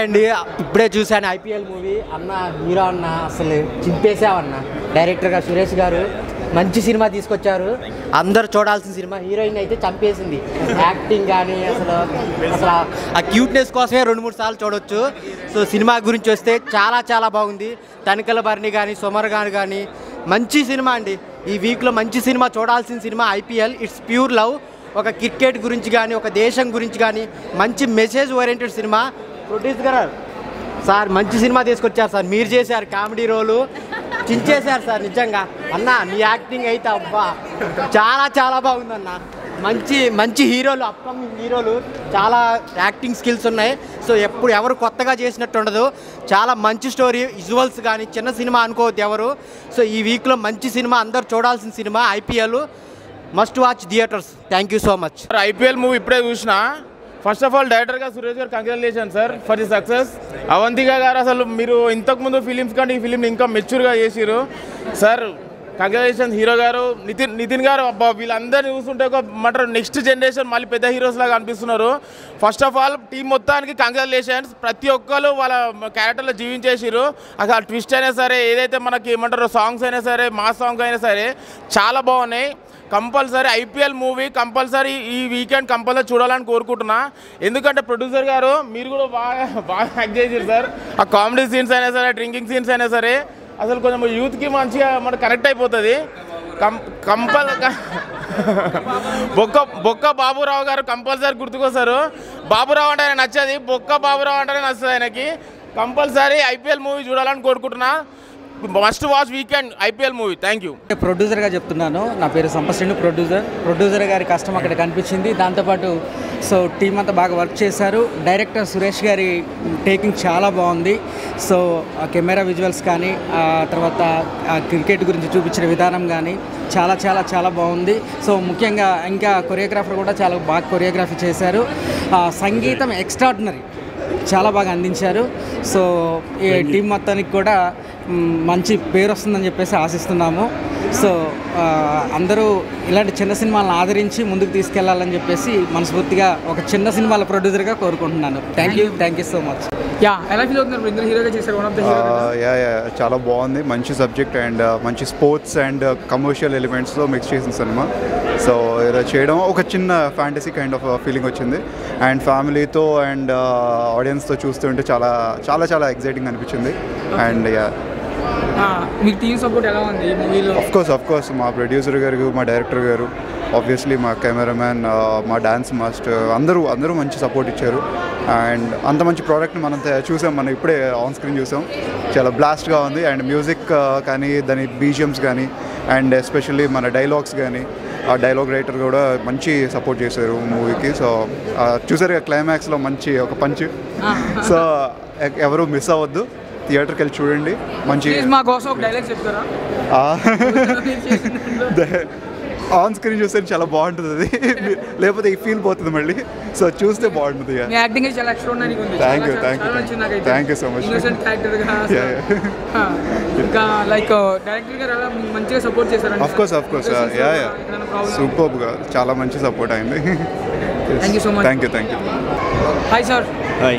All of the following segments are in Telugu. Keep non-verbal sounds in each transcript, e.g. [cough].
అండి ఇప్పుడే చూశాను ఐపీఎల్ మూవీ. అన్న హీరో అన్న అసలు చింపేసావన్న డైరెక్టర్గా సురేష్ గారు మంచి సినిమా తీసుకొచ్చారు. అందరు చూడాల్సిన సినిమా. హీరోయిన్ అయితే చంపేసింది. యాక్టింగ్ కానీ అసలు అసలు ఆ క్యూట్నెస్ కోసమే రెండు మూడు సార్లు చూడొచ్చు. సో సినిమా గురించి వస్తే చాలా చాలా బాగుంది. తనికల భరణి కానీ సుమర్ గారు కానీ మంచి సినిమా అండి. ఈ వీక్లో మంచి సినిమా చూడాల్సిన cinema IPL. It's pure love ఒక క్రికెట్ గురించి కానీ ఒక దేశం గురించి కానీ మంచి మెసేజ్ ఓరియంటెడ్ సినిమా. ప్రొడ్యూస్ గారు. సార్ మంచి సినిమా తీసుకొచ్చారు సార్. మీరు చేశారు కామెడీ రోలు. చించేశారు సార్ నిజంగా. అన్న మీ యాక్టింగ్ అయితే అబ్బా. చాలా చాలా బాగుందన్న. మంచి మంచి హీరోలు అప్కమింగ్ హీరోలు. చాలా యాక్టింగ్ స్కిల్స్ ఉన్నాయి. సో ఎప్పుడు ఎవరు కొత్తగా చేసినట్టు ఉండదు. చాలా మంచి స్టోరీ విజువల్స్ కానీ చిన్న సినిమా అనుకోవద్దు ఎవరు. సో ఈ వీక్లో మంచి సినిమా అందరు చూడాల్సిన cinema IPL. Must watch theatres thank you so much sir IPL movie ఇప్పుడే చూసినా ఫస్ట్ ఆఫ్ ఆల్ డైరెక్టర్గా సురేష్ గారు congratulation sir for the success Avantika గారు అసలు మీరు ఇంతకుముందు ఫిలిమ్స్ కంటే ఈ ఫిలిం ఇంకా మెచ్యూర్గా చేసిరు సార్ కంగ్రాచులేషన్ హీరో గారు. నితిన్ నితిన్ గారు అబ్బా వీళ్ళందరినీ చూస్తుంటే ఒక మాట్లాడు నెక్స్ట్ జనరేషన్ మళ్ళీ పెద్ద హీరోస్ లాగా అనిపిస్తున్నారు. ఫస్ట్ ఆఫ్ ఆల్ టీం మొత్తానికి కంగ్రాచులేషన్స్ ప్రతి ఒక్కరు వాళ్ళ క్యారెక్టర్లో జీవించేసారు అసలు ట్విస్ట్ అయినా సరే ఏదైతే మనకి ఏమంటారో సాంగ్స్ అయినా సరే మా సాంగ్ అయినా సరే చాలా బాగున్నాయి. కంపల్సరీ ఐపీఎల్ మూవీ కంపల్సరీ ఈ వీకెండ్ కంపల్సరీ చూడాలని కోరుకుంటున్నా. ఎందుకంటే ప్రొడ్యూసర్ గారు మీరు కూడా బాగా బాగా యాక్ట్ చేసారు సార్. ఆ కామెడీ సీన్స్ అయినా సరే డ్రింకింగ్ సీన్స్ అయినా సరే అసలు కొంచెం యూత్కి మంచిగా మనకు కనెక్ట్ అయిపోతుంది. కం కంపల్ బొక్క బొక్క బాబురావు గారు కంపల్సరీ గుర్తుకొస్తారు. బాబురావు అంటే ఆయన నచ్చది బొక్క బాబురావు అంటేనే నచ్చదు ఆయనకి. కంపల్సరీ ఐపీఎల్ మూవీ చూడాలని కోరుకుంటున్నా. Must watch weekend IPL movie thank you ప్రొడ్యూసర్గా చెప్తున్నాను. నా పేరు సంపశ్రేణి ప్రొడ్యూసర్ ప్రొడ్యూసర్ గారి కష్టం అక్కడ కనిపించింది. దాంతోపాటు సో టీం అంతా బాగా వర్క్ చేశారు. డైరెక్టర్ సురేష్ గారి టేకింగ్ చాలా బాగుంది. సో ఆ కెమెరా విజువల్స్ కానీ ఆ తర్వాత ఆ క్రికెట్ గురించి చూపించిన విధానం కానీ చాలా చాలా చాలా బాగుంది. సో ముఖ్యంగా ఇంకా కొరియోగ్రాఫర్ కూడా చాలా బాగా కొరియోగ్రఫీ చేశారు. ఆ సంగీతం ఎక్స్ట్రాడినరీ చాలా బాగా అందించారు. సో ఈ టీం మొత్తానికి కూడా మంచి పేరు వస్తుందని చెప్పేసి ఆశిస్తున్నాము. సో అందరూ ఇలాంటి చిన్న సినిమాలను ఆదరించి ముందుకు తీసుకెళ్ళాలని చెప్పేసి మనస్ఫూర్తిగా ఒక చిన్న సినిమాల ప్రొడ్యూసర్గా కోరుకుంటున్నాను. Thank you thank you so much yeah ఎలా ఫీల్ అవుతున్నారు? ఇప్పుడు ఇందులో హీరోగా చేశారు one of the hero yeah yeah చాలా బాగుంది. మంచి సబ్జెక్ట్ అండ్ మంచి స్పోర్ట్స్ అండ్ కమర్షియల్ ఎలిమెంట్స్లో మిక్స్ చేసిన సినిమా. సో ఇలా చేయడం ఒక చిన్న ఫ్యాంటసీ కైండ్ ఆఫ్ ఫీలింగ్ వచ్చింది. అండ్ ఫ్యామిలీతో అండ్ ఆడియన్స్తో చూస్తుంటే చాలా చాలా చాలా ఎగ్జైటింగ్ అనిపించింది. అండ్ యా మీకు టీమ్ సపోర్ట్ ఎలా ఉంది ఈ మూవీలో ఆఫ్ కోర్స్ ఆఫ్ కోర్స్ మా ప్రొడ్యూసర్ గారు మా డైరెక్టర్ గారు ఆబ్వియస్లీ మా కెమెరామ్యాన్ మా డాన్స్ మాస్టర్ అందరూ అందరూ మంచి సపోర్ట్ ఇచ్చారు. అండ్ అంత మంచి ప్రోడక్ట్ని మనం చూసాం మనం ఇప్పుడే ఆన్ స్క్రీన్ చూసాం. చాలా బ్లాస్ట్గా ఉంది. అండ్ మ్యూజిక్ కానీ దాని బీజిఎమ్స్ కానీ అండ్ ఎస్పెషల్లీ మన డైలాగ్స్ కానీ ఆ డైలాగ్ రైటర్ కూడా మంచి సపోర్ట్ చేశారు మూవీకి సో చూసారు క్లైమాక్స్లో మంచి ఒక పంచ్ సో ఎవరు మిస్ అవ్వద్దు. థియేటర్కి వెళ్ళి చూడండి. మంచి మా కోసం ఒక డైలాగ్ చెప్తారా? ఆన్ స్క్రీన్ [laughs] చూస్తే చాలా బాగుంటుంది అది. లేకపోతే ఈ ఫీల్ పోతుంది మళ్ళీ. సో చూస్తే బాగుంటుంది మీ యాక్టింగ్ చాలా ఎక్స్ట్రాడినరీ ఉంది. Thank you, చాలా- thank you, చాలా నచ్చింది నాకైతే. thank you so much. Innocent character గా అసలు. Yeah, ఆ, ఇంకా లైక్ డైరెక్టర్ గారు అలా మంచిగా సపోర్ట్ చేశారు of course of course yeah yeah సూపర్గా చాలా మంచి సపోర్ట్ అయింది. Thank you so much. Thank you thank you hi sir hi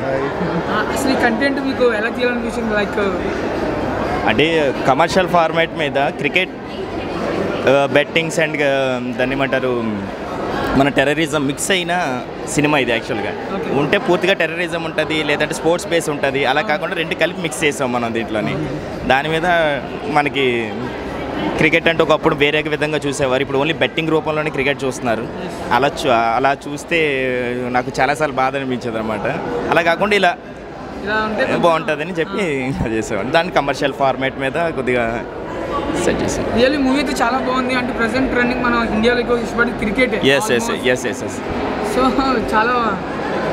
అసలు ఈ కంటెంట్ మీకు ఎలా తీయాలనిపించింది లైక్ అంటే కమర్షియల్ ఫార్మాట్ మీద క్రికెట్ బెట్టింగ్స్ అండ్ దాన్ని ఏమంటారు మన టెర్రరిజం మిక్స్ అయిన సినిమా ఇది యాక్చువల్గా. ఉంటే పూర్తిగా టెర్రరిజం ఉంటుంది లేదంటే స్పోర్ట్స్ బేస్ ఉంటుంది. అలా కాకుండా రెండు కలిపి మిక్స్ చేసాం మనం దీంట్లోని. దాని మీద మనకి క్రికెట్ అంటే ఒకప్పుడు వేరే విధంగా చూసేవారు. ఇప్పుడు ఓన్లీ బెట్టింగ్ రూపంలోనే క్రికెట్ చూస్తున్నారు. అలా చూ అలా చూస్తే నాకు చాలాసార్లు బాధ అనిపించదు అనమాట అలా కాకుండా ఇలా ఇలా ఉంటే బాగుంటుందని చెప్పి చేసేవాడిని. దాన్ని కమర్షియల్ ఫార్మాట్ మీద కొద్దిగా సెట్ చేసాం రియల్లీ మూవీ అయితే చాలా బాగుంది. అంటే ప్రెసెంట్ ట్రెండింగ్ మనం ఇండియాలో ఎక్కువ ఇష్టపడి cricket yes yes yes yes yes so చాలా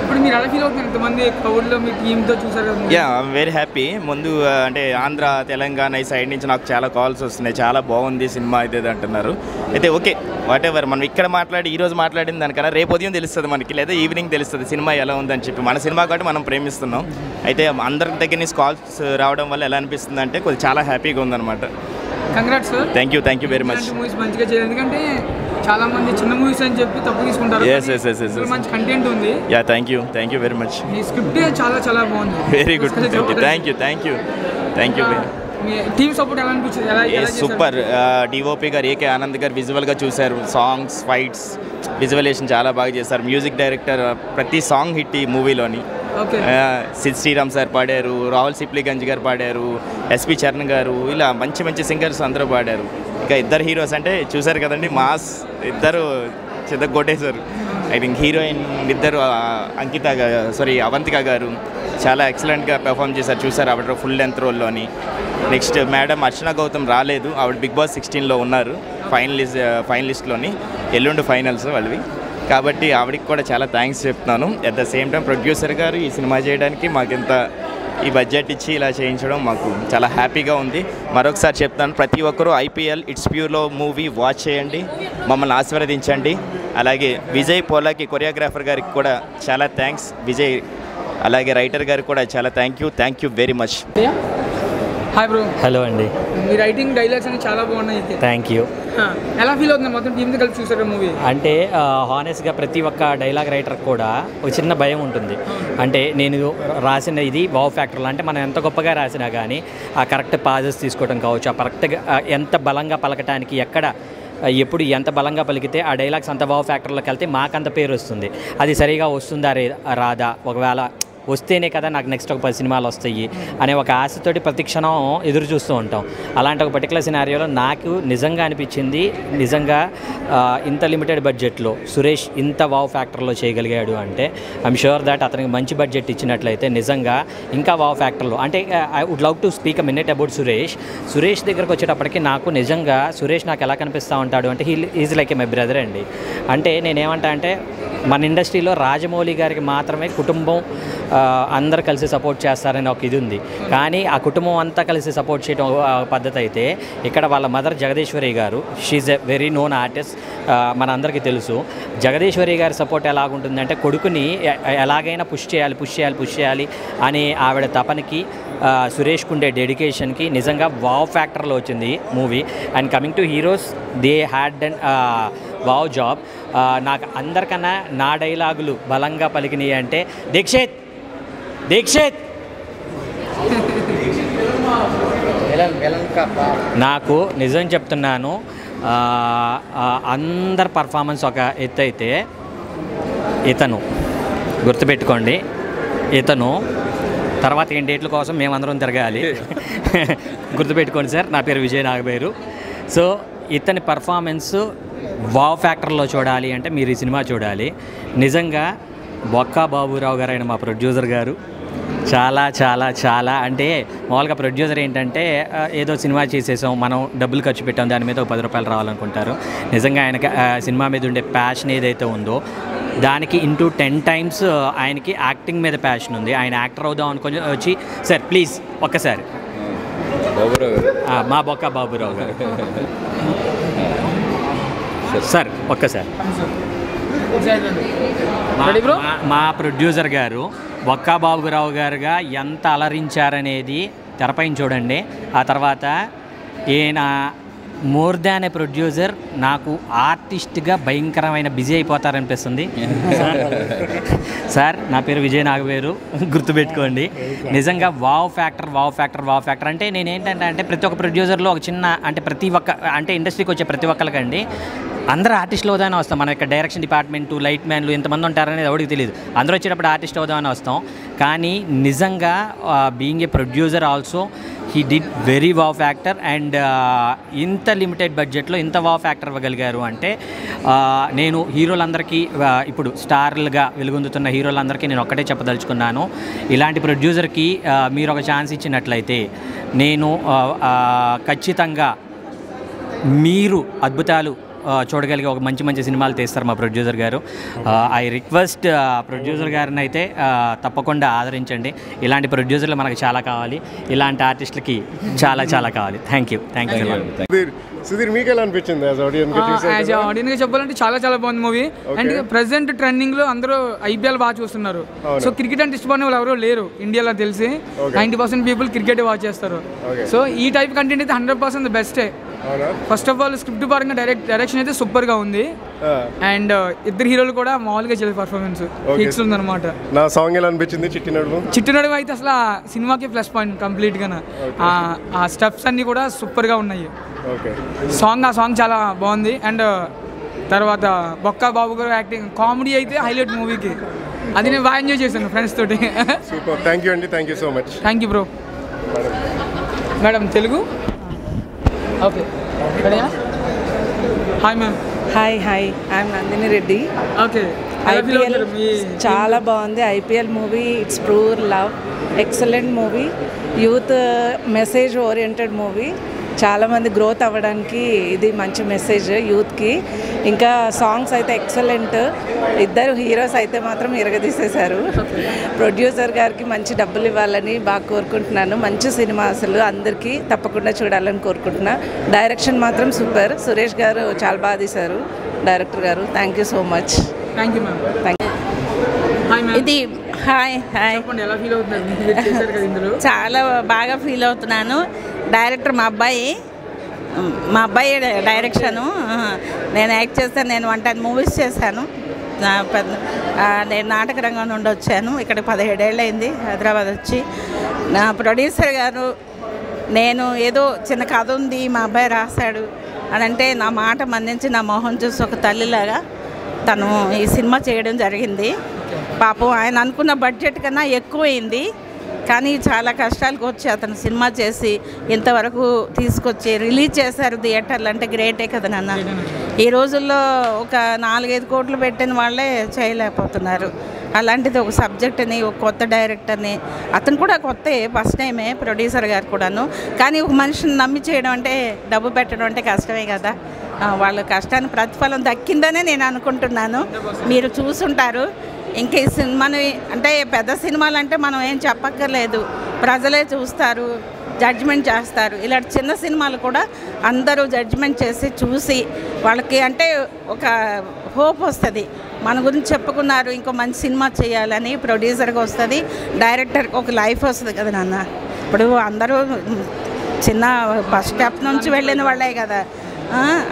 ఇప్పుడు మీరు ఎలా ఫీల్ అవుతున్నారు? ఇంతమంది క్రౌడ్లో మీ టీంతో చూసారు కదా movie? యా వెరీ హ్యాపీ ముందు ఆ, అంటే ఆంధ్ర తెలంగాణ ఈ సైడ్ నుంచి నాకు చాలా కాల్స్ వస్తున్నాయి. చాలా బాగుంది సినిమా అయితే ఇది అంటున్నారు. అయితే ఓకే వాట్ ఎవర్ మనం ఇక్కడ మాట్లాడి ఈ రోజు మాట్లాడిన దానికన్నా రేపు ఉదయం తెలుస్తుంది మనకి లేదా ఈవినింగ్ తెలుస్తుంది సినిమా ఎలా ఉందని చెప్పి. మన సినిమా కాబట్టి మనం ప్రేమిస్తున్నాం. అయితే అందరి దగ్గర నుంచి కాల్స్ రావడం వల్ల ఎలా అనిపిస్తుంది అంటే కొద్దిగా చాలా హ్యాపీగా ఉందన్నమాట. Congrats thank you thank you very much మంచిగా చేయాలి ఎందుకంటే చాలా మంది చిన్న మూవీస్ అని చెప్పి తప్పు తీసుకుంటారు. మంచి కంటెంట్ ఉంది. Yeah thank you thank you very much ఈ స్క్రిప్ట్ చాలా చాలా బాగుంది. Very good thank you thank you thank you thank you me team support ఎలా అనిపించింది? ఎలా? సూపర్ డిఓపి గారు ఏకే ఆనంద్ గారు విజువల్గా చూశారు. సాంగ్స్ ఫైట్స్ విజువలేషన్ చాలా బాగా చేశారు. మ్యూజిక్ డైరెక్టర్ ప్రతి సాంగ్ హిట్ ఈ మూవీలోని సిద్ శ్రీరామ్ సార్ పాడారు రాహుల్ సిప్లిగంజ్ గారు పాడారు ఎస్పి చరణ్ గారు ఇలా మంచి మంచి సింగర్స్ అందరూ పాడారు. ఇంకా ఇద్దరు హీరోస్ అంటే చూశారు కదండి మాస్ ఇద్దరు చిన్న ఐ థింక్ హీరోయిన్ ఇద్దరు అంకిత సారీ అవంతిక గారు చాలా ఎక్సలెంట్గా పెర్ఫామ్ చేశారు చూశారు ఆవిడ ఫుల్ లెంత్ రోల్లోని నెక్స్ట్ మేడం అర్చన గౌతమ్ రాలేదు ఆవిడ బిగ్ బాస్ సిక్స్టీన్లో ఉన్నారు ఫైనలిస్ట్ ఫైనలిస్ట్లోని ఎల్లుండి ఫైనల్స్ వాళ్ళవి. కాబట్టి ఆవిడకి కూడా చాలా థ్యాంక్స్ చెప్తున్నాను. At the same time producer గారు ఈ సినిమా చేయడానికి మాకింత ఈ బడ్జెట్ ఇచ్చి ఇలా చేయించడం మాకు చాలా హ్యాపీగా ఉంది. మరొకసారి చెప్తాను ప్రతి ఒక్కరూ ఐపీఎల్ ఇట్స్ ప్యూర్లో మూవీ వాచ్ చేయండి మమ్మల్ని ఆశీర్వదించండి. అలాగే విజయ్ పోలాకి కొరియోగ్రాఫర్ గారికి కూడా చాలా థ్యాంక్స్ విజయ్ అలాగే రైటర్ గారికి కూడా చాలా thank you thank you very much hi bro hello అండి మీ రైటింగ్ డైలాగ్స్ అన్ని చాలా బాగున్నాయి థ్యాంక్ యూ ఎలా ఫీల్ అవుతుంది మొత్తం టీంతో కలిసి చూసారు మూవీ అంటే హానెస్ట్గా ప్రతి ఒక్క డైలాగ్ రైటర్ కూడా ఒక చిన్న భయం ఉంటుంది. అంటే నేను రాసిన ఇది వావ్ ఫ్యాక్టర్లు అంటే మనం ఎంత గొప్పగా రాసినా కానీ ఆ కరెక్ట్ పాజెస్ తీసుకోవడం కావచ్చు ఆ కరెక్ట్గా ఎంత బలంగా పలకటానికి ఎక్కడ ఎప్పుడు ఎంత బలంగా పలికితే ఆ డైలాగ్స్ అంత వావ్ ఫ్యాక్టర్లోకి వెళ్తే మాకంత పేరు వస్తుంది. అది సరిగా వస్తుందా రాదా? ఒకవేళ వస్తేనే కదా నాకు నెక్స్ట్ ఒక పది సినిమాలు వస్తాయి అనే ఒక ఆశతోటి ప్రతి క్షణం ఎదురు చూస్తూ ఉంటాం. అలాంటి ఒక పర్టికులర్ సినారియోలో నాకు నిజంగా అనిపించింది నిజంగా ఇంత లిమిటెడ్ బడ్జెట్లో సురేష్ ఇంత వావ్ ఫ్యాక్టర్లో చేయగలిగాడు అంటే ఐఎమ్ షూర్ దాట్ అతనికి మంచి బడ్జెట్ ఇచ్చినట్లయితే నిజంగా ఇంకా వావ్ ఫ్యాక్టర్లో అంటే I would love to speak a minute about Suresh. Suresh దగ్గరకు వచ్చేటప్పటికి నాకు నిజంగా సురేష్ నాకు ఎలా కనిపిస్తూ ఉంటాడు అంటే he is like a my brother అండి. అంటే నేనేమంటా అంటే మన ఇండస్ట్రీలో రాజమౌళి గారికి మాత్రమే కుటుంబం అందరు కలిసి సపోర్ట్ చేస్తారని ఒక ఇది ఉంది. కానీ ఆ కుటుంబం అంతా కలిసి సపోర్ట్ చేయడం పద్ధతి అయితే ఇక్కడ వాళ్ళ మదర్ జగదీశ్వరి గారు she's a very known artist మన అందరికీ తెలుసు. జగదీశ్వరి గారి సపోర్ట్ ఎలాగుంటుందంటే కొడుకుని ఎలాగైనా పుష్ చేయాలి పుష్ చేయాలి పుష్ చేయాలి అని ఆవిడ తపనకి సురేష్ కుండే డెడికేషన్కి నిజంగా వావ్ ఫ్యాక్టర్లో వచ్చింది movie and coming to heroes they had and wow job నాకు అందరికన్నా నా డైలాగులు బలంగా పలికినాయి అంటే దీక్షిత్! దీక్షిత్! నాకు నిజం చెప్తున్నాను. అందరి పర్ఫార్మెన్స్ ఒక ఎత్తు అయితే ఇతను. గుర్తుపెట్టుకోండి ఇతను. తర్వాత ఏం డేట్ల కోసం మేమందరం తిరగాలి. [laughs] గుర్తుపెట్టుకోండి సార్ నా పేరు విజయ్ నాగబేరు సో ఇతని పర్ఫార్మెన్స్ వావ్ ఫ్యాక్టర్లో చూడాలి అంటే మీరు ఈ సినిమా చూడాలి. నిజంగా బొక్కా బాబురావు గారు అయిన మా ప్రొడ్యూసర్ గారు చాలా చాలా చాలా. అంటే మామూలుగా ప్రొడ్యూసర్ ఏంటంటే ఏదో సినిమా చేసేసాం మనం డబ్బులు ఖర్చు పెట్టాం దాని మీద ఒక పది రూపాయలు రావాలనుకుంటారు. నిజంగా ఆయనకి సినిమా మీద ఉండే ప్యాషన్ ఏదైతే ఉందో దానికి ఇంటూ టెన్ టైమ్స్ ఆయనకి యాక్టింగ్ మీద ప్యాషన్ ఉంది. ఆయన యాక్టర్ అవుదాం అనుకొని వచ్చి సార్ ప్లీజ్ ఒక్కసారి. మా బొక్క బాబురావు గారు. [laughs] సార్ ఒక్కసారి. మా- ప్రొడ్యూసర్ గారు బొక్కా బాబురావు గారుగా ఎంత అలరించారనేది తెరపైన చూడండి. ఆ తర్వాత ఈయన మోర్ దాన్ ఏ ప్రొడ్యూసర్ నాకు ఆర్టిస్ట్గా భయంకరమైన బిజీ అయిపోతారనిపిస్తుంది. సార్ సార్ నా పేరు విజయ్ నాగవేరు గుర్తుపెట్టుకోండి. నిజంగా wow factor wow factor wow factor. అంటే నేను ఏంటంటే అంటే ప్రతి ఒక్క ప్రొడ్యూసర్లో ఒక చిన్న అంటే ప్రతి ఒక్క అంటే ఇండస్ట్రీకి వచ్చే ప్రతి ఒక్కరికండి అందరూ ఆర్టిస్టులు అవుదామని వస్తాం. మన యొక్క డైరెక్షన్ డిపార్ట్మెంటు లైట్ మ్యాన్లు ఎంతమంది ఉంటారనేది ఎవరికి తెలియదు అందరూ వచ్చేటప్పుడు ఆర్టిస్ట్ అవుదామని వస్తాం. కానీ నిజంగా being a producer also he did very wow factor and ఇంత లిమిటెడ్ బడ్జెట్లో ఇంత వా ఫ్యాక్టర్ ఇవ్వగలిగారు అంటే నేను హీరోలందరికీ ఇప్పుడు స్టార్లుగా వెలుగొందుతున్న హీరోలందరికీ నేను ఒక్కటే చెప్పదలుచుకున్నాను. ఇలాంటి ప్రొడ్యూసర్కి మీరు ఒక ఛాన్స్ ఇచ్చినట్లయితే నేను ఖచ్చితంగా మీరు అద్భుతాలు చూడగలిగే ఒక మంచి మంచి సినిమాలు తీస్తారు మా ప్రొడ్యూసర్ గారు. ఐ రిక్వెస్ట్ ప్రొడ్యూసర్ గారిని అయితే తప్పకుండా ఆదరించండి. ఇలాంటి ప్రొడ్యూసర్లు మనకు చాలా కావాలి. ఇలాంటి ఆర్టిస్టులకి చాలా చాలా కావాలి. Thank you thank you Sudheer Sudheer మీకు ఎలా అనిపించింది యాజ్ ఆడియన్స్ యాజ్ ఆడియన్స్ చెప్పాలంటే చాలా చాలా బాగుంది మూవీ. అండ్ ప్రెసెంట్ ట్రెండింగ్లో అందరూ ఐపీఎల్ బాగా చూస్తున్నారు. సో క్రికెట్ అంటే ఇష్టపడిన వాళ్ళు ఎవరో లేరు ఇండియాలో తెలిసి. Ninety percent people cricket watch చేస్తారు. సో ఈ టైప్ కంటెంట్ అయితే హండ్రెడ్ పర్సెంట్ బెస్టే ఫస్ట్ ఆఫ్ ఆల్ స్క్రిప్ట్ పరంగా డైరెక్ట్ డైరెక్షన్ అయితే సూపర్గా ఉంది. ఆ, అండ్ ఇద్దరు హీరోలు కూడా మామూలుగా చేయలేదు పర్ఫార్మెన్స్. ఫిక్స్ ఉందన్నమాట. నా సాంగ్ ఎలా అనిపించింది చిట్టినడుము చిట్టునడుగు అయితే అసలు సినిమాకి ప్లస్ పాయింట్ కంప్లీట్గా ఆ స్టెప్స్ అన్నీ కూడా సూపర్గా ఉన్నాయి. ఓకే సాంగ్ ఆ సాంగ్ చాలా బాగుంది. అండ్ తర్వాత బొక్క బాబు గారు యాక్టింగ్ కామెడీ అయితే హైలైట్ మూవీకి అది నేను బాగా ఎంజాయ్ చేశాను ఫ్రెండ్స్ తోటి. సూపర్ థ్యాంక్ యూ అండి. Thank you so much thank you bro madam Telugu? Okay. Hi ma'am. Hi hi. I'm Nandini Reddy. Okay. IPL చాలా బాగుంది. IPL movie it's pure love excellent movie. Youth message oriented movie. చాలామంది గ్రోత్ అవ్వడానికి ఇది మంచి మెసేజ్ యూత్కి. ఇంకా సాంగ్స్ అయితే ఎక్సలెంట్ ఇద్దరు హీరోస్ అయితే మాత్రం ఇరగదీసేశారు. ప్రొడ్యూసర్ గారికి మంచి డబ్బులు ఇవ్వాలని బాగా కోరుకుంటున్నాను. మంచి సినిమా అసలు అందరికీ తప్పకుండా చూడాలని కోరుకుంటున్నా. డైరెక్షన్ మాత్రం సూపర్ సురేష్ గారు చాలా బాగా తీశారు. డైరెక్టర్ గారు thank you so much thank you thank ఇది హాయ్ హాయ్ చాలా బాగా ఫీల్ అవుతున్నాను. డైరెక్టర్ మా అబ్బాయి మా అబ్బాయి డైరెక్షను నేను యాక్ట్ చేస్తాను నేను వన్ మూవీస్ చేశాను. నా పెద్ద నేను నాటక రంగం నుండి వచ్చాను. ఇక్కడ పదిహేడేళ్ళు అయింది హైదరాబాద్ వచ్చి. నా ప్రొడ్యూసర్ గారు నేను ఏదో చిన్న కథ ఉంది మా అబ్బాయి రాశాడు అని అంటే నా మాట మన్నించి నా మొహం చూసి ఒక తల్లిలాగా తను ఈ సినిమా చేయడం జరిగింది. పాపం ఆయన అనుకున్న బడ్జెట్ కన్నా ఎక్కువైంది. కానీ చాలా కష్టాలకు వచ్చి అతను సినిమా చేసి ఇంతవరకు తీసుకొచ్చి రిలీజ్ చేశారు థియేటర్లు అంటే గ్రేటే కదా నాన్న. ఈ రోజుల్లో ఒక నాలుగైదు కోట్లు పెట్టిన వాళ్ళే చేయలేకపోతున్నారు. అలాంటిది ఒక సబ్జెక్ట్ని ఒక కొత్త డైరెక్టర్ని అతను కూడా కొత్త ఫస్ట్ టైమే ప్రొడ్యూసర్ గారు కూడాను. కానీ ఒక మనిషిని నమ్మి చేయడం అంటే డబ్బు పెట్టడం అంటే కష్టమే కదా. వాళ్ళ కష్టానికి ప్రతిఫలం దక్కిందనే నేను అనుకుంటున్నాను. మీరు చూసుంటారు. ఇంక ఈ సినిమాని అంటే పెద్ద సినిమాలు అంటే మనం ఏం చెప్పక్కర్లేదు. ప్రజలే చూస్తారు జడ్జ్మెంట్ చేస్తారు. ఇలాంటి చిన్న సినిమాలు కూడా అందరూ జడ్జ్మెంట్ చేసి చూసి వాళ్ళకి అంటే ఒక హోప్ వస్తుంది. మన గురించి చెప్పుకున్నారు ఇంకో మంచి సినిమా చేయాలని ప్రొడ్యూసర్కి వస్తుంది డైరెక్టర్కి ఒక లైఫ్ వస్తుంది కదా నాన్న. ఇప్పుడు అందరూ చిన్న బస్ స్టాప్ నుంచి వెళ్ళిన వాళ్ళే కదా.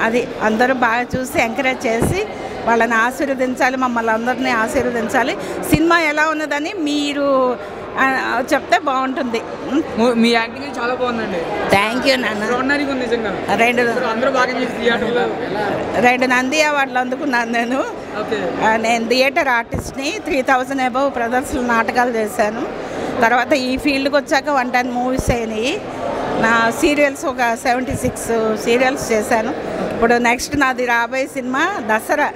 అది అందరూ బాగా చూసి ఎంకరేజ్ చేసి వాళ్ళని ఆశీర్వదించాలి మమ్మల్ని అందరినీ ఆశీర్వదించాలి. సినిమా ఎలా ఉన్నదని మీరు చెప్తే బాగుంటుంది. మూ- యాక్టింగ్ చాలా బాగుందండి. థ్యాంక్ యూ నాన్న. రెండు రెండు నంది అవార్డులు అందుకున్నాను నేను. నేను థియేటర్ ఆర్టిస్ట్ని త్రీ థౌజండ్ అబవ్ ప్రదర్శనలు నాటకాలు చేశాను. తర్వాత ఈ ఫీల్డ్కి వచ్చాక వన్ టెన్ మూవీస్ అయినాయి. నా సీరియల్స్ ఒక సెవెంటీ సిక్స్ సీరియల్స్ చేశాను. ఇప్పుడు నెక్స్ట్ నాది రాబోయే సినిమా దసరా.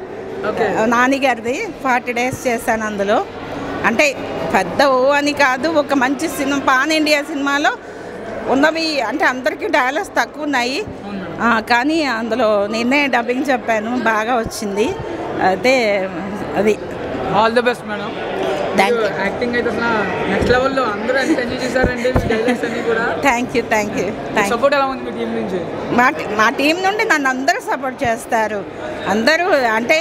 ఓకే. నాని గారిది ఫార్టీ డేస్ చేశాను అందులో. అంటే పెద్ద ఓ అని కాదు ఒక మంచి సినిమా పాన్ ఇండియా సినిమాలో ఉన్నవి అంటే అందరికీ డైలాగ్స్ తక్కువ ఉన్నాయి. కానీ అందులో నేనే డబ్బింగ్ చెప్పాను బాగా వచ్చింది. అయితే అది. All the best madam Thank you. Acting అయితే అసలు నెక్స్ట్ లెవెల్లో అందరూ ఎంజాయ్ డైలాగ్స్ అన్ని కూడా. Thank you thank you thank support ఎలా ఉంది మీ టీం నుంచి? మా మా టీం నుండి నన్ను అందరూ సపోర్ట్ చేస్తారు. అందరూ అంటే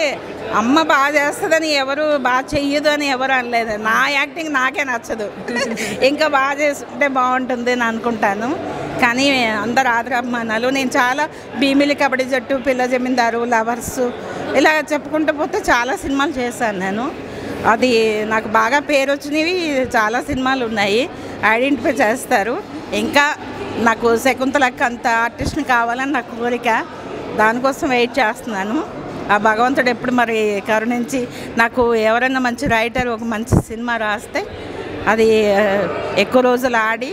అమ్మ బాగా చేస్తుందని ఎవరు బాగా చెయ్యదు అని ఎవరు అనలేదు. నా యాక్టింగ్ నాకే నచ్చదు. [laughs] ఇంకా బాగా చేసుకుంటే బాగుంటుంది అని అనుకుంటాను. కానీ అందరు ఆదరాభిమానాలు. నేను చాలా భీమిలి కబడ్డీ జట్టు పిల్ల జమీందారు లవర్స్ ఇలా చెప్పుకుంటూ పోతే చాలా సినిమాలు చేశాను నేను. అది నాకు బాగా పేరు వచ్చినవి చాలా సినిమాలు ఉన్నాయి ఐడెంటిఫై చేస్తారు. ఇంకా నాకు శకుంతలకి అంత ఆర్టిస్ట్ని కావాలని నా కోరిక. దానికోసం వెయిట్ చేస్తున్నాను. ఆ భగవంతుడు ఎప్పుడు మరి కరుణించి నాకు ఎవరైనా మంచి రైటర్ ఒక మంచి సినిమా రాస్తే అది ఎక్కువ రోజులు ఆడి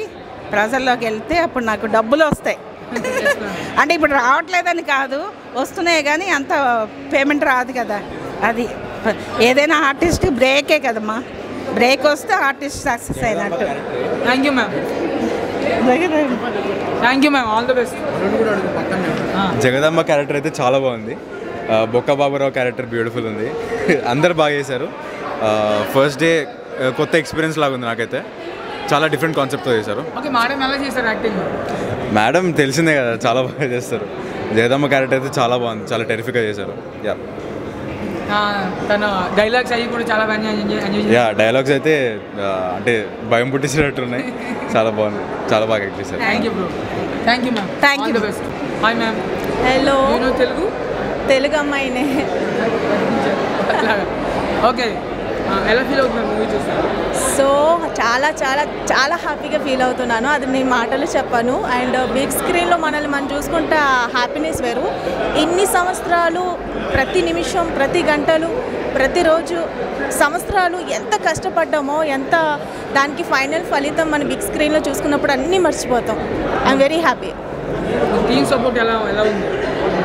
ప్రజల్లోకి వెళ్తే అప్పుడు నాకు డబ్బులు వస్తాయి. [laughs] అంటే ఇప్పుడు రావట్లేదని కాదు వస్తున్నాయి కానీ అంత పేమెంట్ రాదు కదా. అది ఏదైనా ఆర్టిస్ట్ బ్రేకే కదమ్మా. బ్రేక్ వస్తే ఆర్టిస్ట్ సక్సెస్ అయినట్టు. Thank you ma'am thank you ma'am all the best Jagadamma character అయితే చాలా బాగుంది. బొక్క బాబురావు క్యారెక్టర్ బ్యూటిఫుల్ ఉంది. అందరు బాగా చేశారు. ఫస్ట్ డే కొత్త ఎక్స్పీరియన్స్ లాగా ఉంది నాకైతే. చాలా డిఫరెంట్ కాన్సెప్ట్తో చేశారు. ఓకే మేడం ఎలా చేశారు యాక్టింగ్ మేడం తెలిసిందే కదా చాలా బాగా చేస్తారు. జగదమ్మ క్యారెక్టర్ అయితే చాలా బాగుంది చాలా టెరిఫిక్గా చేశారు. యా తన డైలాగ్స్ అవి కూడా చాలా బాగా ఎంజాయ్ యా డైలాగ్స్ అయితే అంటే భయం పుట్టించినట్టు ఉన్నాయి చాలా బాగుంది. చాలా బాగా యాక్ట్ చేశారు. Thank you bro thank you ma'am you. The best hi ma'am hello నేను తెలుగు తెలుగు అమ్మాయినే. [laughs] ఓకే ఎలా ఫీల్ అవుతున్నారు మూవీ చూస్తారు సో చాలా చాలా చాలా హ్యాపీగా ఫీల్ అవుతున్నాను. అది నేను మాటలు చెప్పాను. అండ్ బిగ్ స్క్రీన్లో మనల్ని మనం చూసుకుంటే హ్యాపీనెస్ వేరు. ఇన్ని సంవత్సరాలు ప్రతి నిమిషం ప్రతి గంటలు ప్రతిరోజు సంవత్సరాలు ఎంత కష్టపడ్డామో ఎంత దానికి ఫైనల్ ఫలితం మన బిగ్ స్క్రీన్లో చూసుకున్నప్పుడు అన్నీ మర్చిపోతాం. I'm very happy team support ఎలా ఎలా ఉంది?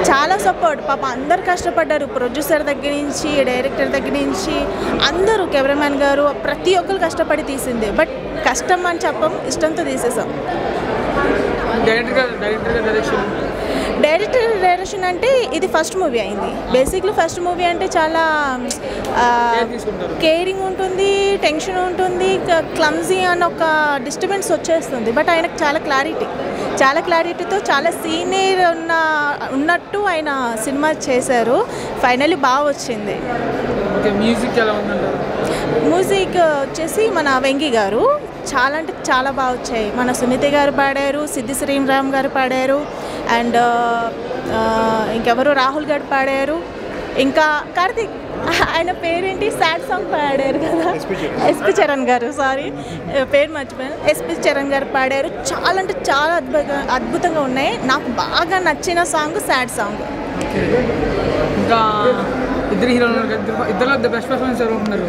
చాలా సపోర్ట్ పాప అందరు కష్టపడ్డారు. ప్రొడ్యూసర్ దగ్గర నుంచి డైరెక్టర్ దగ్గర నుంచి అందరూ కెమెరామ్యాన్ గారు ప్రతి ఒక్కరు కష్టపడి తీసింది. బట్ కష్టం అని చెప్పం ఇష్టంతో తీసేసాం. డైరెక్టర్ డైరెక్షన్ అంటే ఇది ఫస్ట్ మూవీ అయింది. బేసిక్లీ ఫస్ట్ మూవీ అంటే చాలా కేరింగ్ ఉంటుంది టెన్షన్ ఉంటుంది క్లమ్జీ అని ఒక డిస్టర్బెన్స్ వచ్చేస్తుంది. బట్ ఆయనకు చాలా క్లారిటీ చాలా క్లారిటీతో చాలా సీనియర్ ఉన్న ఉన్నట్టు ఆయన సినిమా చేశారు. ఫైనల్లీ బాగా వచ్చింది. మ్యూజిక్ ఎలా మ్యూజిక్ వచ్చేసి మన వెంగి గారు. చాలా అంటే చాలా బాగా వచ్చాయి. మన సునీత గారు పాడారు సిద్ధి శ్రీరామ్ గారు పాడారు అండ్ ఇంకెవరు రాహుల్ గారు పాడారు. ఇంకా కార్తిక్ ఆయన పేరేంటి? సాడ్ సాంగ్ పాడారు కదా. ఎస్పి చరణ్. గారు సారీ పేరు మర్చిపోయాను. ఎస్పి చరణ్ గారు పాడారు. చాలా అంటే చాలా అద్భుతంగా అద్భుతంగా ఉన్నాయి. నాకు బాగా నచ్చిన సాంగ్ సాడ్ సాంగ్ ఇంకా ఇద్దరు హీరోలు ఉన్నారు ఇద్దరు బెస్ట్ పర్ఫార్మెన్స్ ఎవరు ఉన్నారు?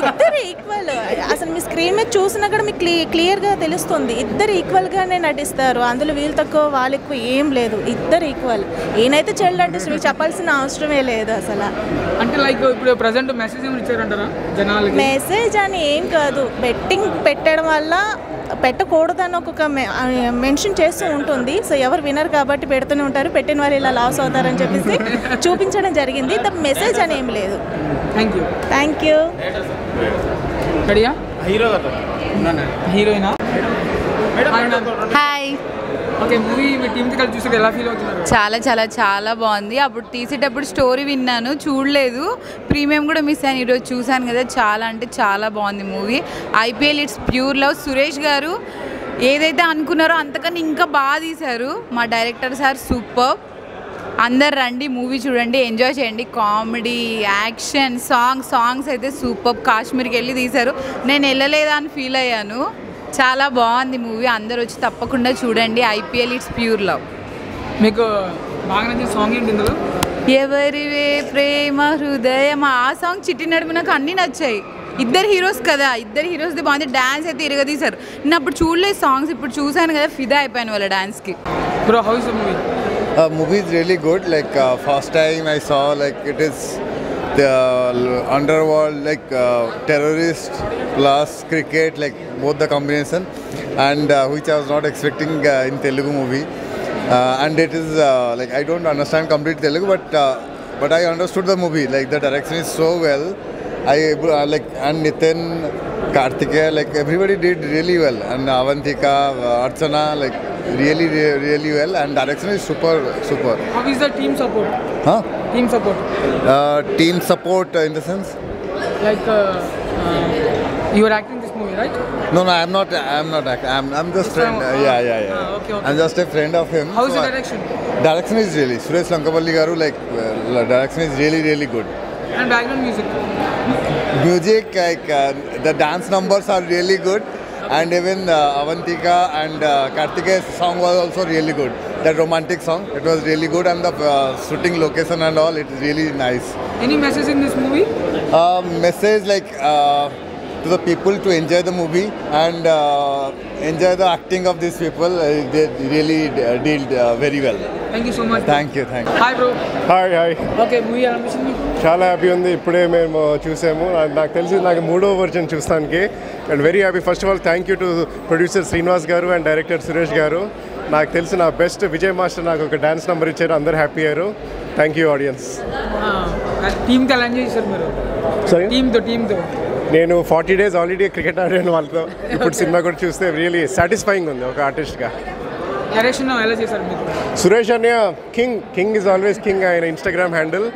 ఇద్దరు ఈక్వల్ అసలు మీ స్క్రీన్ మీద చూసినా కూడా మీకు క్లీ క్లియర్గా తెలుస్తుంది. ఇద్దరు ఈక్వల్గానే నటిస్తారు. అందులో వీళ్ళు తక్కువ వాళ్ళు ఎక్కువ ఏం లేదు. ఇద్దరు ఈక్వల్ ఈయనైతే చైల్డ్ ఆర్టిస్ట్ మీకు చెప్పాల్సిన అవసరమే లేదు అసలు. అంటే లైక్ ఇప్పుడు ప్రజెంట్ మెసేజ్ ఏమైనా ఇచ్చారంటారా జనాలకి? మెసేజ్ అని ఏం కాదు. బెట్టింగ్ పెట్టడం వల్ల పెట్టకూడదని ఒక్కొక్క మెన్షన్ చేస్తూ ఉంటుంది. సో ఎవరు వినరు కాబట్టి పెడుతూనే ఉంటారు. పెట్టిన వాళ్ళు ఇలా లాస్ అవుతారని చెప్పేసి చూపించడం జరిగింది. ద మెసేజ్ అని ఏం లేదు. థ్యాంక్ యూ థ్యాంక్ యూ రెడీయా హీరో హీరోయినా? హాయ్ ఓకే మూవీ మీ టీమ్కి కలిసి చూసాక ఎలా ఫీల్ అవుతున్నారు? చాలా చాలా చాలా బాగుంది. అప్పుడు తీసేటప్పుడు స్టోరీ విన్నాను చూడలేదు. ప్రీమియం కూడా మిస్ అయ్యాను. ఈరోజు చూశాను కదా చాలా అంటే చాలా బాగుంది movie. IPL it's pure love. Suresh గారు ఏదైతే అనుకున్నారో అంతకన్నా ఇంకా బాగా తీశారు. మా డైరెక్టర్ సార్ సూపర్. అందరు రండి మూవీ చూడండి ఎంజాయ్ చేయండి. కామెడీ యాక్షన్ సాంగ్ సాంగ్స్ అయితే సూపర్. కాశ్మీర్కి వెళ్ళి తీశారు. నేను వెళ్ళలేదా అని ఫీల్ అయ్యాను. చాలా బాగుంది మూవీ. అందరు వచ్చి తప్పకుండా చూడండి. IPL it's pure love. మీకు బాగా నచ్చిన సాంగ్ ఏంటి ఇందులో? ఎవరివే ప్రేమ హృదయం. ఆ సాంగ్ చిట్టి నడుము నాకు అన్నీ నచ్చాయి. ఇద్దరు హీరోస్ కదా. ఇద్దరు హీరోస్ది బాగుంది. డాన్స్ అయితే ఇరగదీశారు. నేను అప్పుడు చూడలేదు సాంగ్స్. ఇప్పుడు చూశాను కదా ఫిదా అయిపోయాను వాళ్ళ డాన్స్కి. Bro house movie Uh, movie is really good. Like uh, first time I saw, like it is the underworld, like uh, terrorist plus cricket, like both the combination, and uh, which I was not expecting uh, in Telugu movie. Uh, and it is uh, like I don't understand complete Telugu, but but I understood the movie. Like the direction is so well. I uh, like and Nitin, Karthikeya, like everybody did really well, and Avantika, uh, Archana, like really, really well, and direction is super, super. How is the team support? Huh? Team support. Uh, team support uh, in the sense? Like uh, you are acting this movie, right? No, no, I'm not. I'm not. Acting. I'm. I'm just friend. Yeah, yeah, yeah. Ah, okay, okay. I'm just a friend of him. How is so the direction? I, direction is really Suresh Lankapalli garu. Like direction is really, really good. And background music music, like uh, the dance numbers are really good and even uh, Avantika and uh, song was also really good. That romantic song, it was really good, and the uh, shooting location and all, it is really nice. Any message in this movie? Uh, message like uh, to the people to enjoy the movie and uh, enjoy the acting of these people. Uh, they really uh, did uh, very well. Thank you so much Thank you, thank you. Hi bro hi hi okay movie ఎలా అనిపించింది మీకు? చాలా హ్యాపీ ఉంది. ఇప్పుడే మేము చూసాము. నా- నాకు తెలిసి నాకు మూడో వర్జన్ చూస్తానికి. And very happy first of all thank you to producer Srinivas గారు అండ్ డైరెక్టర్ సురేష్ గారు. నాకు తెలిసి నా బెస్ట్ విజయ్ మాస్టర్ నాకు ఒక డాన్స్ నెంబర్ ఇచ్చారు. అందరు హ్యాపీ అయ్యారు. థ్యాంక్ యూ ఆడియన్స్ టీమ్కి ఎలా ఎంజాయ్ చేశారు మీరు? టీమ్తో నేను ఫార్టీ డేస్ ఆల్రెడీ క్రికెట్ ఆడాను వాళ్ళతో. ఇప్పుడు సినిమా కూడా చూస్తే రియలీ సాటిస్ఫైయింగ్ ఉంది ఒక ఆర్టిస్ట్గా సురేష్ అన్నయ్య king king is always king ఆయన ఇన్స్టాగ్రామ్ హ్యాండిల్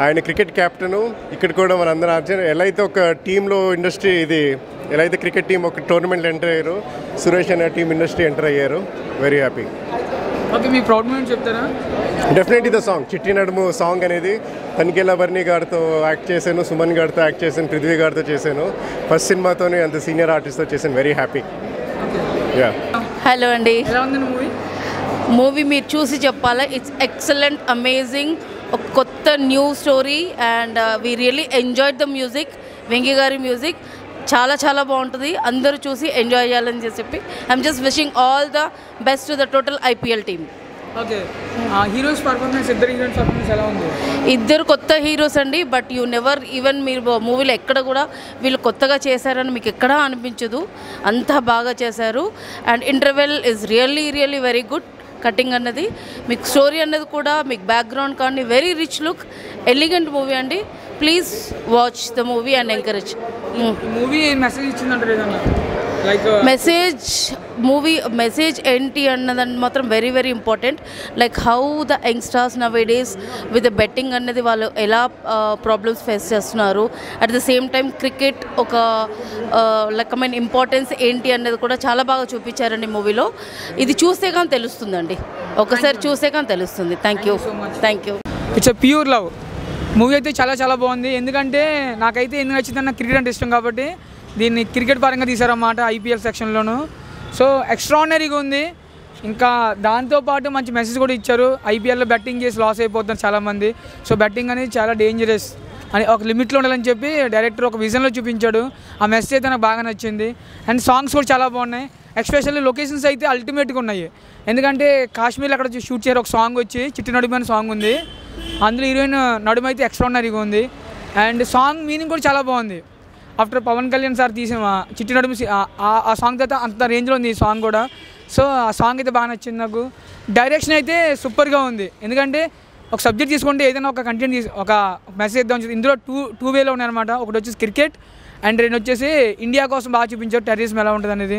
ఆయన క్రికెట్ కెప్టెను ఇక్కడ కూడా మనందరం అర్జున్ ఎలా అయితే ఒక టీంలో ఇండస్ట్రీ ఇది ఎలా అయితే క్రికెట్ టీం ఒక టోర్నమెంట్ ఎంటర్ అయ్యారు సురేష్ అనే టీం ఇండస్ట్రీ ఎంటర్ అయ్యారు. వెరీ హ్యాపీ ఓకే మీ ప్రౌడ్ మూమెంట్ చెప్తారా? Definitely the song Chitti Nadumu song అనేది తనికెళ్ళ బర్ని గారితో యాక్ట్ చేశాను సుమన్ గారితో యాక్ట్ చేశాను పృథ్వీ గారితో చేశాను. ఫస్ట్ సినిమాతోనే అంత సీనియర్ ఆర్టిస్ట్తో చేశాను వెరీ హ్యాపీ యా హలో అండి. ఎలా ఉంది మూవీ మూవీ మీరు చూసి చెప్పాలా? ఇట్స్ ఎక్సలెంట్ అమేజింగ్ ఒక కొత్త new story and we really enjoyed the music Vengi గారి మ్యూజిక్ చాలా చాలా బాగుంటుంది. అందరూ చూసి ఎంజాయ్ చేయాలని చెప్పి I'm just wishing all the best to the total IPL team ఇద్దరు కొత్త హీరోస్ అండి బట్ యూ నెవర్ ఈవెన్ మీరు మూవీలో ఎక్కడ కూడా వీళ్ళు కొత్తగా చేశారని మీకు ఎక్కడా అనిపించదు. అంతా బాగా చేశారు. And interval is really really very good cutting అన్నది. మీకు స్టోరీ అన్నది కూడా మీకు బ్యాక్గ్రౌండ్ కానీ very rich look elegant movie అండి. Please watch the movie and encourage movie message ఇచ్చిందంటారు message movie message ఏంటి అన్నదని మాత్రం very very important like how the youngsters nowadays with betting అన్నది వాళ్ళు ఎలా ప్రాబ్లమ్స్ ఫేస్ చేస్తున్నారు. At the same time cricket ఒక లైక్ మీన్ ఇంపార్టెన్స్ ఏంటి అన్నది కూడా చాలా బాగా చూపించారండి మూవీలో ఇది చూస్తే కానీ తెలుస్తుందండి. ఒకసారి చూస్తే కానీ తెలుస్తుంది. Thank you thank you it's pure love movie అయితే చాలా చాలా బాగుంది. ఎందుకంటే నాకైతే ఎందుకు నచ్చింది నాకు క్రికెట్ అంటే ఇష్టం కాబట్టి దీన్ని క్రికెట్ పరంగా తీశారన్నమాట ఐపీఎల్ సెక్షన్లోను. సో ఎక్స్ట్రాడినరీగా ఉంది. ఇంకా దాంతోపాటు మంచి మెసేజ్ కూడా ఇచ్చారు. ఐపీఎల్లో బెట్టింగ్ చేసి లాస్ అయిపోతున్నారు చాలామంది. సో బెట్టింగ్ అనేది చాలా డేంజరస్ అని ఒక లిమిట్లో ఉండాలని చెప్పి డైరెక్టర్ ఒక విజన్లో చూపించాడు. ఆ మెసేజ్ అయితే నాకు బాగా నచ్చింది. అండ్ సాంగ్స్ కూడా చాలా బాగున్నాయి. ఎస్పెషల్లీ లొకేషన్స్ అయితే అల్టిమేట్గా ఉన్నాయి. ఎందుకంటే కాశ్మీర్లో అక్కడ షూట్ చేయరు ఒక సాంగ్ వచ్చి చిట్టి నడుము సాంగ్ ఉంది. అందులో హీరోయిన్ నడుమ అయితే ఎక్స్ట్రాడినరీగా ఉంది. అండ్ సాంగ్ మీనింగ్ కూడా చాలా బాగుంది. ఆఫ్టర్ పవన్ కళ్యాణ్ సార్ తీసిన చిట్టి నడుము ఆ- ఆ- సాంగ్ తర్వాత అంత రేంజ్లో ఉంది ఈ సాంగ్ కూడా. సో ఆ సాంగ్ అయితే బాగా నచ్చింది నాకు. డైరెక్షన్ అయితే సూపర్గా ఉంది. ఎందుకంటే ఒక సబ్జెక్ట్ తీసుకుంటే ఏదైనా ఒక కంటెంట్ తీసు ఒక మెసేజ్ ఇద్దాం చూసి ఇందులో టూ టూ వేలో ఉన్నాయన్నమాట. ఒకటి వచ్చేసి క్రికెట్ అండ్ రెండు వచ్చేసి ఇండియా కోసం బాగా చూపించారు. టెర్రరిజం ఎలా ఉంటుంది అనేది.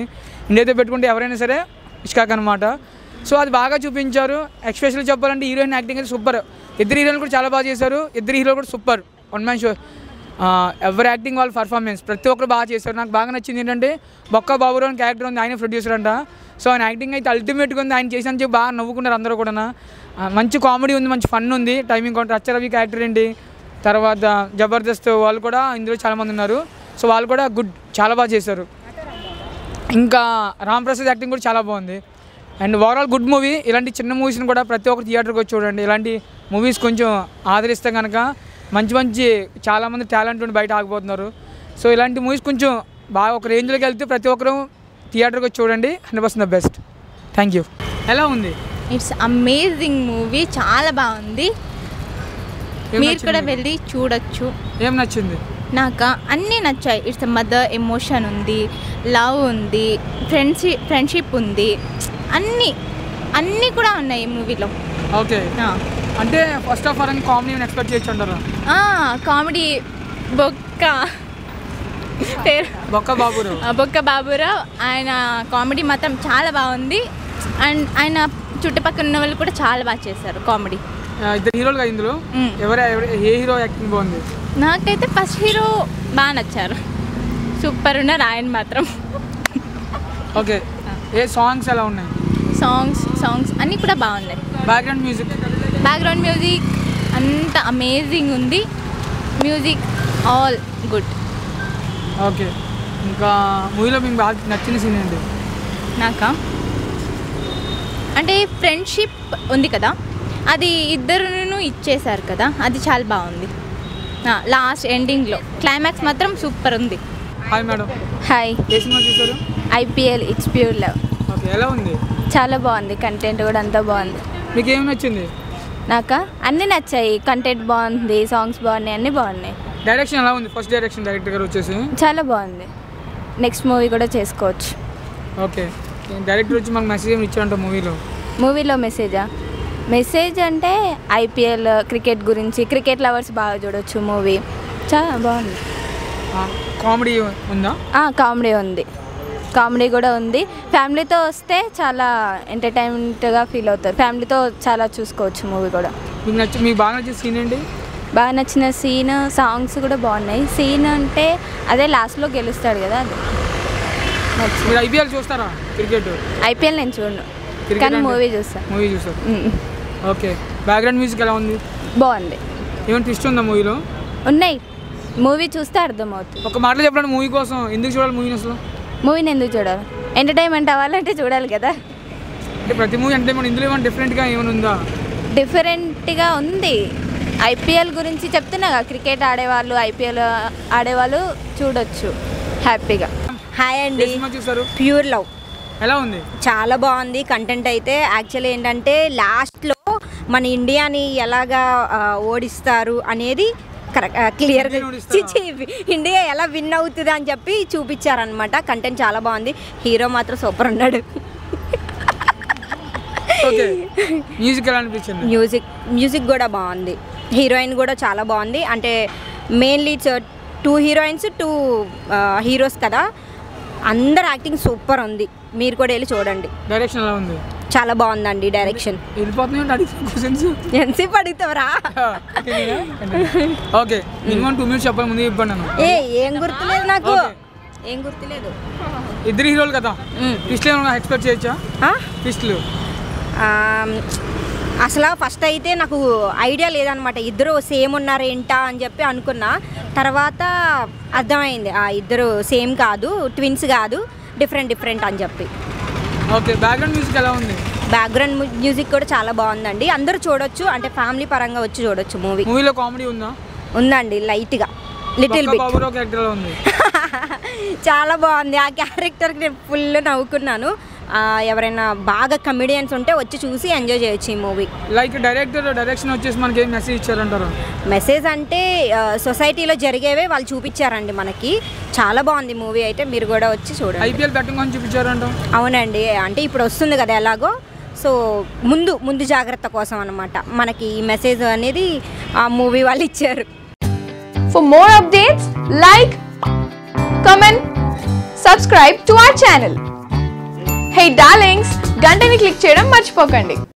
ఇండియాతో పెట్టుకుంటే ఎవరైనా సరే ఇష్కాక్ అనమాట సో అది బాగా చూపించారు. ఎక్స్పెషల్ చెప్పాలంటే హీరోయిన్ యాక్టింగ్ అయితే సూపర్ ఇద్దరు హీరోలు కూడా చాలా బాగా చేశారు. ఇద్దరు హీరోలు కూడా సూపర్. వన్ మ్యాన్ షో ఎవరి యాక్టింగ్ వాళ్ళ పర్ఫార్మెన్స్ ప్రతి ఒక్కరు బాగా చేశారు. నాకు బాగా నచ్చింది ఏంటంటే బొక్క బాబురావు అని క్యారెక్టర్ ఉంది. ఆయన ప్రొడ్యూసర్ అంట. సో ఆయన యాక్టింగ్ అయితే అల్టిమేట్గా ఉంది. ఆయన చేసిన చెప్పి బాగా నవ్వుకున్నారు అందరూ కూడా మంచి కామెడీ ఉంది మంచి ఫన్ ఉంది. టైమింగ్ కొంటే అచ్చరవి క్యారెక్టర్ ఏంటి? తర్వాత జబర్దస్త్ వాళ్ళు కూడా ఇందులో చాలామంది ఉన్నారు. సో వాళ్ళు కూడా గుడ్ చాలా బాగా చేశారు. ఇంకా రామ్ ప్రసాద్ యాక్టింగ్ కూడా చాలా బాగుంది. అండ్ ఓవరాల్ గుడ్ మూవీ ఇలాంటి చిన్న మూవీస్ని కూడా ప్రతి ఒక్కరు థియేటర్కి వచ్చి చూడండి. ఇలాంటి మూవీస్ కొంచెం ఆదరిస్తే కనుక మంచి మంచి చాలామంది టాలెంట్ ఉండి బయట ఆగిపోతున్నారు. సో ఇలాంటి మూవీస్ కొంచెం బాగా ఒక రేంజ్లోకి వెళ్తే ప్రతి ఒక్కరు థియేటర్కి వచ్చి చూడండి. Hundred percent the best thank you ఎలా ఉంది? ఇట్స్ అమేజింగ్ మూవీ చాలా బాగుంది. మీరు కూడా? వెళ్ళి చూడొచ్చు. ఏం నచ్చింది? నాకు అన్నీ నచ్చాయి. ఇట్స్ మదర్ ఎమోషన్ ఉంది లవ్ ఉంది ఫ్రెండ్షిప్ ఫ్రెండ్షిప్ ఉంది. అన్నీ అన్నీ కూడా ఉన్నాయి ఈ మూవీలో. ఓకే. అంటే ఫస్ట్ ఆఫ్ ఆల్ అని కామెడీ ఎక్స్పెక్ట్ చేయొచ్చు అంటారా కామెడీ బొక్క. పేరు బొక్క బాబురావు ఆ, బొక్క బాబురావు ఆయన కామెడీ మాత్రం చాలా బాగుంది. అండ్ ఆయన చుట్టుపక్కల ఉన్న వాళ్ళు కూడా చాలా బాగా చేశారు కామెడీ ఇద్దరు హీరోలు కదా ఇందులో? ఎవరు ఎవరు- ఏ హీరో యాక్టింగ్ బాగుంది? నాకైతే ఫస్ట్ హీరో బాగా నచ్చారు. సూపర్ ఉన్నారు ఆయన మాత్రం. ఓకే. ఏ సాంగ్స్ ఎలా ఉన్నాయి? సాంగ్స్ సాంగ్స్ అన్నీ కూడా బాగున్నాయి. బ్యాక్గ్రౌండ్ మ్యూజిక్ బ్యాక్గ్రౌండ్ మ్యూజిక్ అంత అమేజింగ్ ఉంది. మ్యూజిక్ ఆల్ గుడ్ ఓకే ఇంకా మూవీలో మీకు బాగా నచ్చిన సీన్ ఏంటి? నాకా? అంటే ఫ్రెండ్షిప్ ఉంది కదా. అది ఇద్దరును ఇచ్చేశారు కదా. అది చాలా బాగుంది. లాస్ట్ ఎండింగ్లో క్లైమాక్స్ మాత్రం సూపర్ ఉంది. Hi madam hi IPL it's pure love. ఎలా ఉంది? చాలా బాగుంది కంటెంట్ కూడా అంతా బాగుంది. మీకు ఏం నచ్చింది? నాకా? అన్నీ నచ్చాయి కంటెంట్ బాగుంది సాంగ్స్ బాగున్నాయి అన్నీ బాగున్నాయి. డైరెక్షన్ ఎలా ఉంది? ఫస్ట్ డైరెక్షన్ డైరెక్టర్ గారు వచ్చేసి? చాలా బాగుంది. నెక్స్ట్ మూవీ కూడా చేసుకోవచ్చు. ఓకే. డైరెక్టర్ వచ్చి మాకు మెసేజ్ ఏమి ఇచ్చారంట మూవీలో మూవీలో మెసేజా మెసేజ్ అంటే ఐపీఎల్ క్రికెట్ గురించి క్రికెట్ లవర్స్ బాగా చూడొచ్చు మూవీ చాలా బాగుంది. కామెడీ ఉందా? కామెడీ ఉంది. కామెడీ కూడా ఉంది. ఫ్యామిలీతో వస్తే చాలా ఎంటర్టైన్మెంట్గా ఫీల్ అవుతారు. ఫ్యామిలీతో చాలా చూసుకోవచ్చు మూవీ కూడా. మీకు నచ్చి మీకు బాగా నచ్చిన సీన్ ఏంటి? బాగా నచ్చిన సీన్ సాంగ్స్ కూడా బాగున్నాయి. సీన్ అంటే అదే లాస్ట్లో గెలుస్తాడు కదా అది. మీరు ఐపీఎల్ చూస్తారా? క్రికెట్? ఐపీఎల్ నేను చూడను. కానీ మూవీ చూస్తాను మూవీ చూస్తారు. ఓకే. బ్యాక్గ్రౌండ్ మ్యూజిక్ ఎలా ఉంది? బాగుంది. ఏమైనా ట్విస్ట్ ఉందా మూవీలో? ఉన్నాయి. మూవీ చూస్తే అర్థమవుతుంది. ఒక మాటలో చెప్పండి మూవీ కోసం. ఎందుకు చూడాలి మూవీని అసలు? మూవీని ఎందుకు చూడాలి ఎంటర్టైన్మెంట్ అవ్వాలంటే చూడాలి కదా. అంటే ప్రతి మూవీ అంటే మన ఇందులో ఏమైనా డిఫరెంట్గా ఏమైనా ఉందా? డిఫరెంట్గా ఉంది. ఐపీఎల్ గురించి చెప్తున్నా క్రికెట్ ఆడేవాళ్ళు ఐపీఎల్ ఆడేవాళ్ళు చూడొచ్చు. హ్యాపీగా హాయ్ అండి. చూసారు ప్యూర్ లవ్ ఎలా ఉంది? చాలా బాగుంది. కంటెంట్ అయితే యాక్చువల్లీ ఏంటంటే లాస్ట్లో మన ఇండియాని ఎలాగా ఓడిస్తారు అనేది కరెక్ట్ క్లియర్గా ఇండియా ఎలా విన్ అవుతుంది అని చెప్పి చూపించారనమాట కంటెంట్ చాలా బాగుంది. హీరో మాత్రం సూపర్ ఉన్నాడు. మ్యూజిక్ మ్యూజిక్ మ్యూజిక్ కూడా బాగుంది. హీరోయిన్ కూడా చాలా బాగుంది. అంటే main leads two heroines two heroes కదా. అందరు యాక్టింగ్ సూపర్ ఉంది. మీరు కూడా వెళ్ళి చూడండి. డైరెక్షన్ ఎలా ఉంది? చాలా బాగుందండి డైరెక్షన్ ఎంతసేపు అడుగుతావరా? ఓకే [laughs] మినిమం టూ మినిట్స్ చెప్పాలి ముందు ఇవ్వండి ఏ ఏం గుర్తులేదు నాకు? ఏం గుర్తులేదు. ఇద్దరు హీరోలు కదా? ట్విస్ట్లు ఏమైనా ఎక్స్పెక్ట్ చేయొచ్చా? ట్విస్ట్లు అసలు ఫస్ట్ అయితే నాకు ఐడియా లేదనమాట ఇద్దరు సేమ్ ఉన్నారు ఏంటా అని చెప్పి అనుకున్నా. తర్వాత అర్థమైంది ఆ ఇద్దరు సేమ్ కాదు ట్విన్స్ కాదు డిఫరెంట్ డిఫరెంట్ అని చెప్పి. ఓకే బ్యాక్గ్రౌండ్ మ్యూజిక్ ఎలా ఉంది? బ్యాక్గ్రౌండ్ మ్యూజిక్ కూడా చాలా బాగుందండి. అందరూ చూడొచ్చు అంటే ఫ్యామిలీ పరంగా వచ్చి చూడొచ్చు మూవీ మూవీలో కామెడీ ఉందా? ఉందండి లైట్గా లిటిల్ బిట్ చాలా బాగుంది. ఆ క్యారెక్టర్కి నేను ఫుల్ నవ్వుకున్నాను. ఎవరైనా బాగా కమెడియన్స్ ఉంటే వచ్చి చూసి ఎంజాయ్ చేయొచ్చు ఈ మూవీ లైక్ డైరెక్టర్ డైరెక్షన్ వచ్చేసి మనకి ఏం మెసేజ్ ఇచ్చారంటారు? మెసేజ్ అంటే సొసైటీలో జరిగేవే వాళ్ళు చూపించారండి మనకి. చాలా బాగుంది మూవీ అయితే మీరు కూడా వచ్చి చూడండి. ఐపీఎల్ బ్యాటింగ్ అని చూపించారంట? అవునండి అంటే ఇప్పుడు వస్తుంది కదా ఎలాగో. సో ముందు ముందు జాగ్రత్త కోసం అనమాట మనకి ఈ మెసేజ్ అనేది ఆ మూవీ వాళ్ళు ఇచ్చారు. For more updates, like, comment, subscribe to our channel. Hey darlings గంటని click చేయడం మర్చిపోకండి.